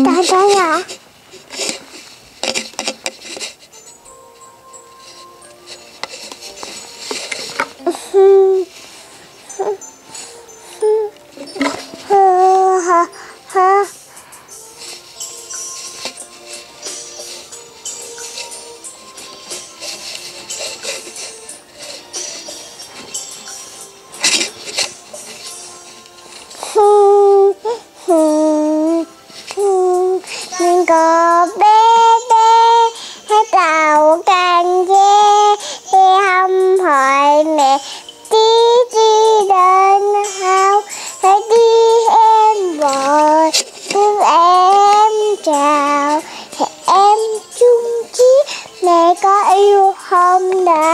嘎嘎呀。哼 con bé bé hết tàu càng dê. Thì không hỏi mẹ đi tí đến hao? Hãy đi em vội, thương em chào. Em chung chí, mẹ có yêu không đã